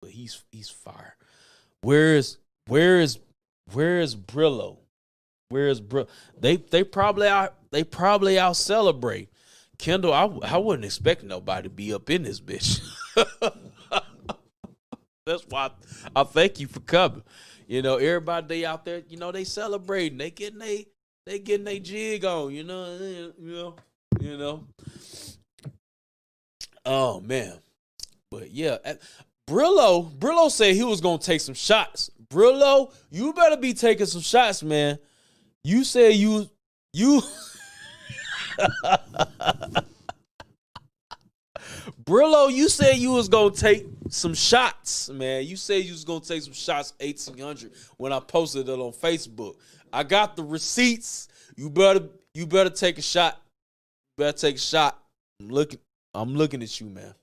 but he's he's fire. Where is where is where is Brillo? Where is Brillo? They they probably out they probably out celebrate. Kendall, I I wouldn't expect nobody to be up in this bitch. That's why I, I thank you for coming. You know, everybody they out there, you know, they celebrating. They getting they they getting their jig on, you know, you know, you know. Oh man. But yeah, Brillo, Brillo said he was gonna take some shots. Brillo, you better be taking some shots, man. You said you you Brillo, you said you was gonna take some shots, man. You said you was gonna take some shots 1800 when I posted it on Facebook. I got the receipts. You better you better take a shot. You better take a shot. I'm looking I'm looking at you, man.